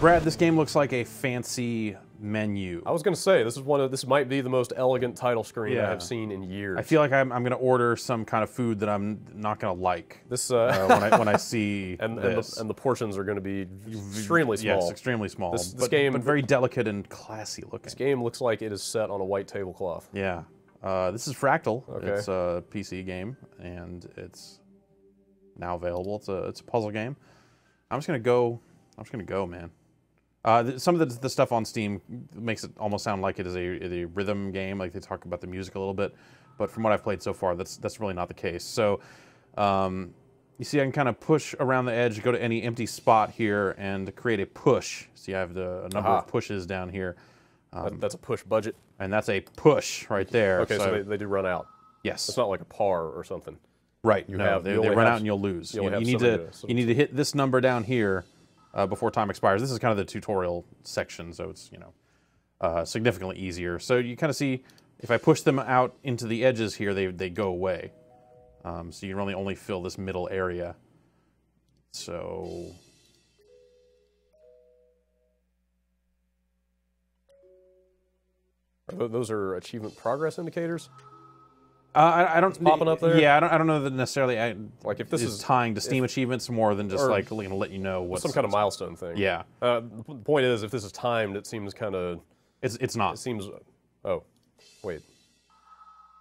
Brad, this game looks like a fancy menu. I was gonna say this is one of this might be the most elegant title screen I have seen in years. I feel like I'm, I'm going to order some kind of food that I'm not going to like this uh, uh, when I when I see and and the, and the portions are going to be extremely small. Yes, extremely small. This- this but, game- but very delicate and classy looking. This game looks like it is set on a white tablecloth. Yeah. Uh, this is Fractal. Okay. It's a PC game, and it's now available. It's a it's a puzzle game. I'm just gonna go. I'm just gonna go, man. Uh, some of the, the stuff on Steam makes it almost sound like it is a, a rhythm game, like they talk about the music a little bit. But from what I've played so far, that's that's really not the case. So, um, you see, I can kind of push around the edge, go to any empty spot here, and create a push. See, I have the a number Aha. of pushes down here, That- that's a push budget. and that's a push right there. Okay, so, they, they do run out. yes, It's not like a par or something. Right. no, have- they, you they run have- out and you'll lose. you You, you need so to so- you need to hit this number down here uh, before time expires. This is kind of the tutorial section, so it's you know uh, significantly easier. So you kind of see if I push them out into the edges here, they they go away. Um, so you really only fill this middle area. So Those are achievement progress indicators. Uh, I, I don't popping up there? Yeah, I don't, I don't know that necessarily. I, Like if this is tying to Steam achievements more than just like going to let you know what's some kind of milestone thing. Yeah, Uh, the point is, if this is timed, it seems kind of. it's it's not. It seems. Oh, wait.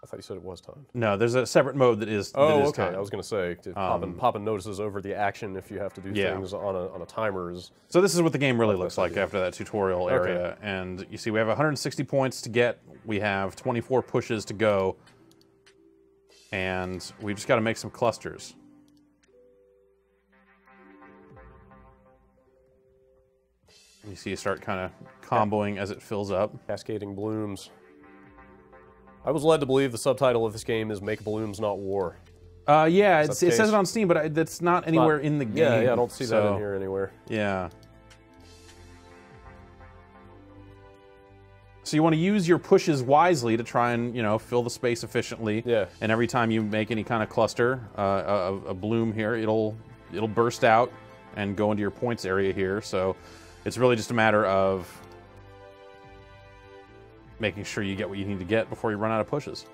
I thought you said it was timed. No, there's a separate mode that is. Oh, is okay. timed. I was going to say popping, popping notices over the action if you have to do Yeah. things on a on a timers. So this is what the game really looks like idea. after that tutorial area. And you see we have 160 points to get. We have 24 pushes to go. And we just got to make some clusters. You see you start kind of comboing as it fills up. Cascading blooms. I was led to believe the subtitle of this game is "Make Blooms Not War." Uh, yeah, it's, it says it on Steam, but I, that's not anywhere Not- in the game. Yeah, yeah. I don't see that in here anywhere. Yeah. So you want to use your pushes wisely to try and you know fill the space efficiently. Yeah. And every time you make any kind of cluster, uh, a, a bloom here, it'll it'll burst out and go into your points area here. So it's really just a matter of making sure you get what you need to get before you run out of pushes.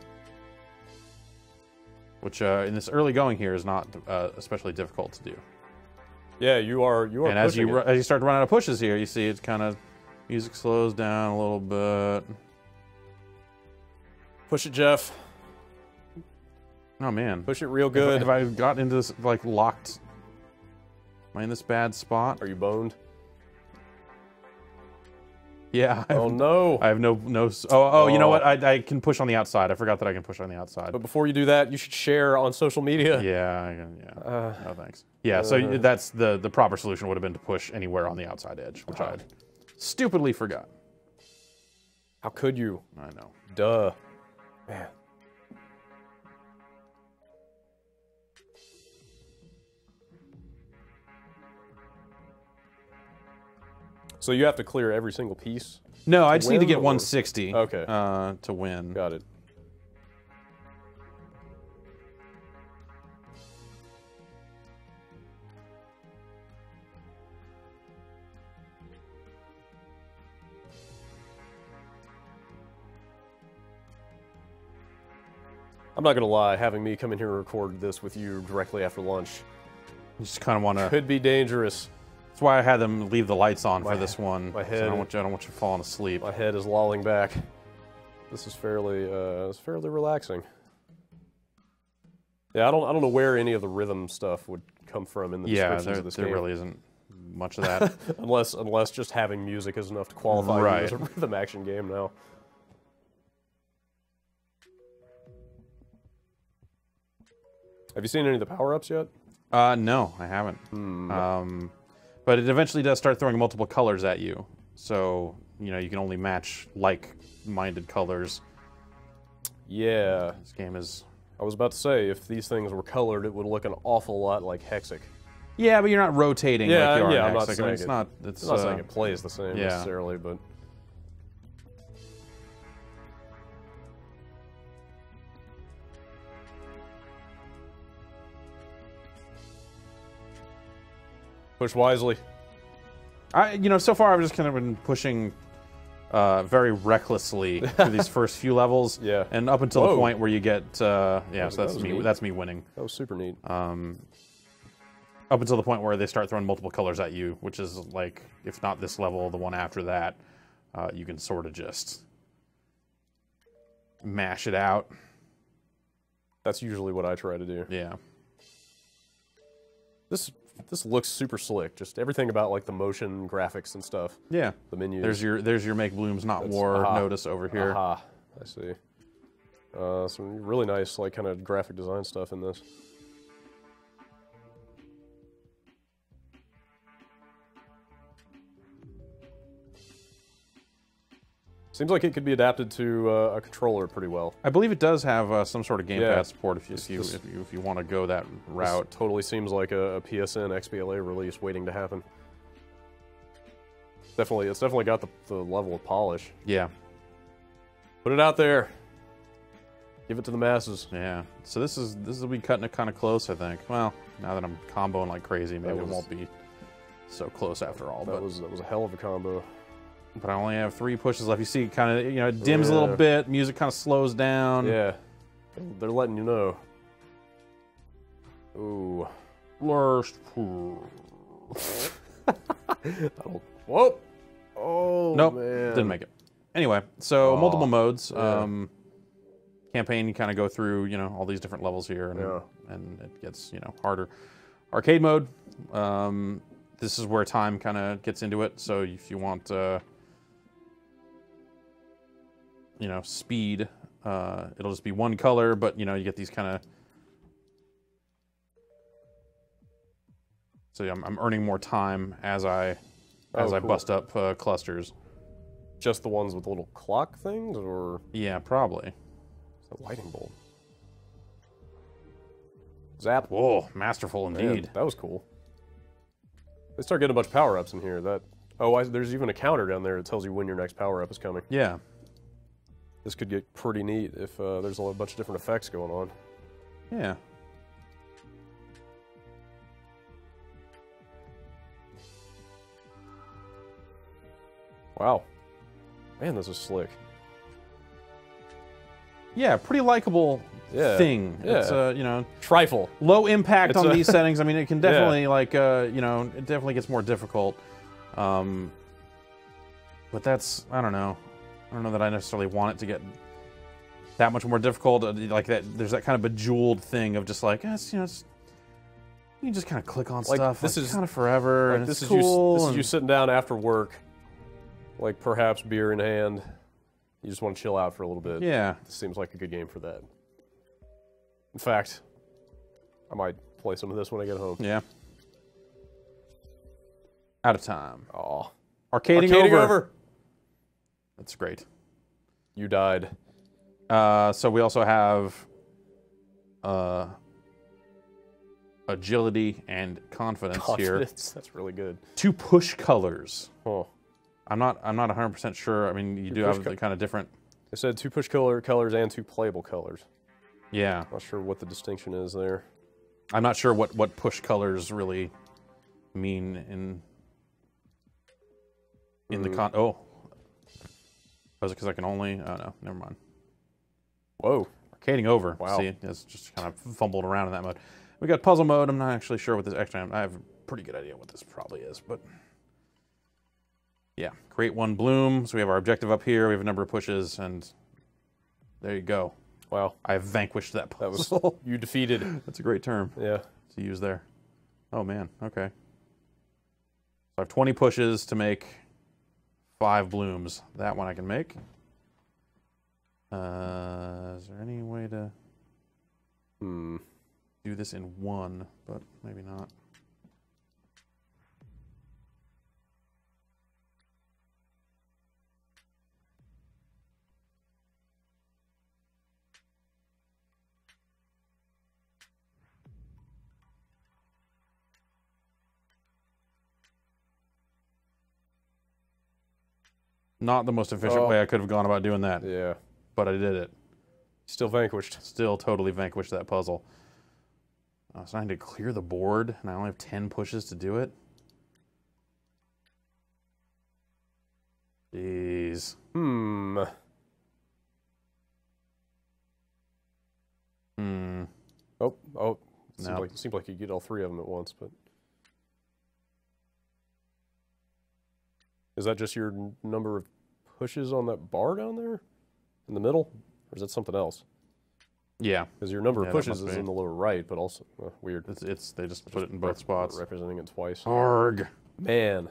Which uh, in this early going here is not uh, especially difficult to do. Yeah, you are. You are. And as you it. as you start to run out of pushes here, you see it's kind of music slows down a little bit. push it, Jeff. Oh man, Push it real Have I- good. Have I got into this like locked? Am I in this bad spot? Are you boned? Yeah. I have, Oh no! I have no no. s- Oh oh, you know Oh. what? I, I can push on the outside. I forgot that I can push on the outside. But before you do that, you should share on social media. Yeah, I yeah. Uh, no thanks. Yeah, so that's the the proper solution would have been to push anywhere on the outside edge, which I stupidly forgot. how could you? I know. Duh. Man. So you have to clear every single piece. No, I just need to get or- 160. Okay. Uh, to win. Got it. I'm not gonna lie, having me come in here and record this with you directly after lunch You just kind of want to. could be dangerous. That's why I had them leave the lights on My for this one. my 'cause I head- don't want you. I don't want you falling asleep. My head is lolling back. This is fairly, uh, it's fairly relaxing. Yeah, I don't, I don't know where any of the rhythm stuff would come from in the yeah, descriptions there, of this there game, really isn't much of that. unless, unless just having music is enough to qualify you as a rhythm action game now. Have you seen any of the power ups yet? uh, no, I haven't. Hmm. Um, but it eventually does start throwing multiple colors at you. So you know you can only match like-minded colors. Yeah, This game is. I was about to say if these things were colored, it would look an awful lot like Hexic. Yeah, but you're not rotating Yeah, like you are yeah, in I'm not Hexic. I mean, saying it's it- not. It's I'm not uh, saying it plays the same yeah. necessarily, but Push wisely. I, you know, so far I've just kind of been pushing uh, very recklessly through these first few levels. Yeah. And up until Whoa. the point where you get, uh, yeah, so that's me. neat. That's me winning. That was super neat. Um, up until the point where they start throwing multiple colors at you, which is like, if not this level, the one after that, uh, you can sort of just mash it out. That's usually what I try to do. Yeah. This this looks super slick. Just everything about like the motion graphics and stuff. Yeah. The menu. There's your there's your make blooms not That's- war aha. notice over here. Aha, I see. Uh, some really nice, like, kind of graphic design stuff in this. Seems like it could be adapted to uh, a controller pretty well. I believe it does have uh, some sort of gamepad Yeah. support if you if you, if you, if you want to go that route. totally seems like a, a PSN XBLA release waiting to happen. Definitely, it's definitely got the, the level of polish. Yeah, Put it out there. Give it to the masses. yeah. So this is this will be cutting it kind of close, I think. Well, now that I'm comboing like crazy, maybe was- it won't be so close after all. That But was that was a hell of a combo. But I only have three pushes left. You see, kind of you know, it dims a little bit. Music kind of slows down. Yeah, they're letting you know. Ooh, Lurst. Whoa! Oh Nope, man. didn't make it. Anyway, so multiple modes. yeah. Um, campaign, you kind of go through, you know, all these different levels here, and Yeah. and it gets you know harder. Arcade mode. Um, this is where time kind of gets into it. So if you want, uh, you know, speed, uh, it'll just be one color, but you know, you get these kind of. So I'm, I'm earning more time as I as Oh, I cool. bust up uh, clusters. Just the ones with the little clock things, or Yeah, probably. is that lightning bolt? Zap. Whoa, masterful Man, indeed. that was cool. They start getting a bunch of power ups in here. That oh, I, there's even a counter down there that tells you when your next power up is coming. Yeah. This could get pretty neat if uh, there's a bunch of different effects going on. Yeah. Wow, man, this is slick. Yeah, pretty likable Yeah, thing. It's yeah. uh, you know, Trifle. low impact It's on a- these settings. I mean, it can definitely like uh, you know, it definitely gets more difficult. Um but that's I don't know. I don't know that I necessarily want it to get that much more difficult. Uh, Like that there's that kind of bejeweled thing of just like, eh, it's, you know, it's, you just kind of click on Like, stuff this like, is- kind of forever Like, and this is cool. you. This is you sitting down after work, like perhaps beer in hand. You just want to chill out for a little bit. yeah. This seems like a good game for that. In fact, I might play some of this when I get home. Yeah. Out of time. Oh, Arcading, Arcading over. over. That's great. You died. Uh, so we also have uh, agility and confidence, here. Confidence. That's really good. Two push colors. Oh. I'm not. I'm not 100 percent sure. I mean, you Two do have the kind of different. They said two push color colors and two playable colors. Yeah, Not sure what the distinction is there. I'm not sure what what push colors really mean in in the Mm. con. Oh, was it because I can only? Oh no, never mind. Whoa. Arcading over. Wow. See, it's just kind of fumbled around in that mode. We got puzzle mode. I'm not actually sure what this. Actually, I have a pretty good idea what this probably is, but yeah, create one bloom. So we have our objective up here. We have a number of pushes, and there you go. Wow. I have vanquished that That was puzzle. you defeated. That's a great term Yeah. to use there. Oh man. Okay. So I have 20 pushes to make five blooms. That one I can make. Uh, is there any way to Hmm. do this in one, but maybe not. Not the most efficient Oh. way I could have gone about doing that, Yeah. but I did it. Still vanquished. Still totally vanquished that puzzle. So I had to clear the board, and I only have 10 pushes to do it. Jeez. Hmm. Hmm. Oh, oh. Seemed No. like, seemed like you get all three of them at once, but. Is that just your number of pushes on that bar down there in the middle? Or is that something else? Yeah. Because your number of pushes is be. in the lower right, but also uh, weird. It's, it's they just put it in both spots. Representing it twice. Arg. Man.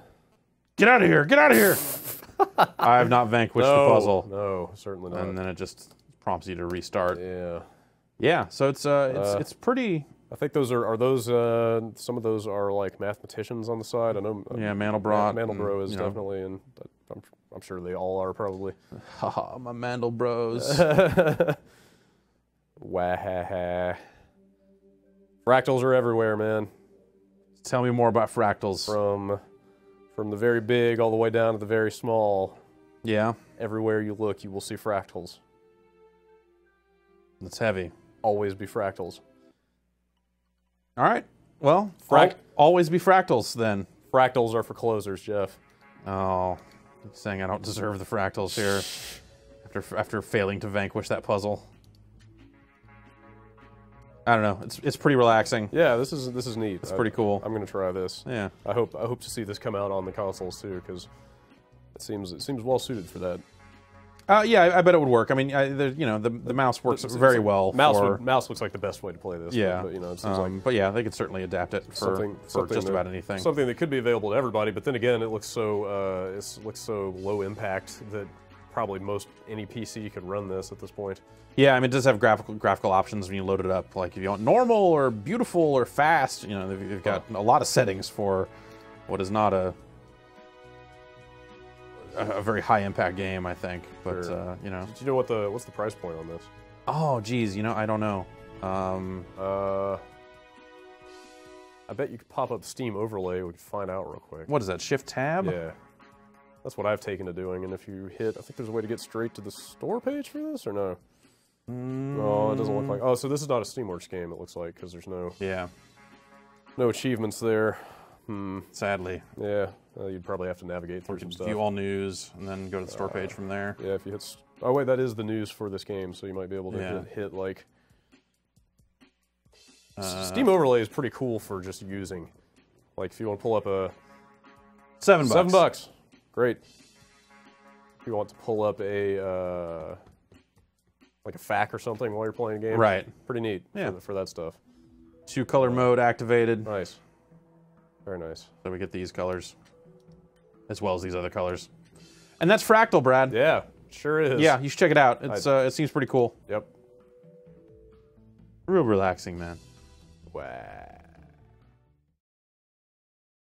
Get out of here! Get out of here! I have not vanquished no, the puzzle. No, certainly not. And then it just prompts you to restart. yeah. Yeah, so it's uh it's Uh, it's pretty I think those are are those uh, some of those are like mathematicians on the side. I know. uh, yeah, Mandelbrot. Man- Mandelbrot and, is you know, definitely, and I'm sure they all are probably. Haha, my Mandel bros. Wahaha. Fractals are everywhere, man. Tell me more about fractals. From from the very big all the way down to the very small. Yeah, Everywhere you look, you will see fractals. it's heavy. Always be fractals. All right. Well, Frac- al- always be fractals then. Fractals are for closers, Jeff. Oh, saying I don't deserve the fractals here after after failing to vanquish that puzzle. I don't know. It's it's pretty relaxing. Yeah, this is this is neat. It's I- pretty cool. I'm gonna try this. Yeah. I hope I hope to see this come out on the consoles too, because it seems it seems well suited for that. Uh, yeah, I, I bet it would work. I mean, I, the, you know, the the mouse works It's- very it's- well Mouse for would- mouse looks like the best way to play this. yeah. but, you know, it seems like Um, but yeah, they could certainly adapt it for, something for something just that- about anything. Something that could be available to everybody, but then again, it looks so uh, it looks so low impact that probably most any PC could run this at this point. Yeah, I mean, it does have graphical graphical options when you load it up. Like if you want normal or beautiful or fast, you know, they've, they've got a lot of settings for what is not a a, very high impact game, I think. But Sure. uh, you know, Do you know what the what's the price point on this? oh geez, you know, I don't know. Um, Uh, I bet you could pop up Steam overlay. We could find out real quick. what is that? Shift tab? Yeah. That's what I've taken to doing, and if you hit, I think there's a way to get straight to the store page for this, or no? No, it doesn't look like. Oh, so this is not a SteamWorks game. It looks like because there's no Yeah, no achievements there. Hmm. sadly. Yeah, uh, you'd probably have to navigate You through some stuff. view all news and then go to the store page from there. Yeah, if you hit. Oh wait, that is the news for this game, so you might be able to Yeah. hit, hit like. Uh, Steam overlay is pretty cool for just using. Like if you want to pull up a Seven bucks. seven bucks, great. If you want to pull up a uh, like a FAQ or something while you're playing a game, Right. Pretty neat. Yeah. For, for that stuff. Two color mode activated, Nice. Very nice. so we get these colors as well as these other colors. And that's Fractal, Brad. Yeah, sure is. Yeah, you should check it out. It's uh, it seems pretty cool. Yep. Real relaxing, man. Wow.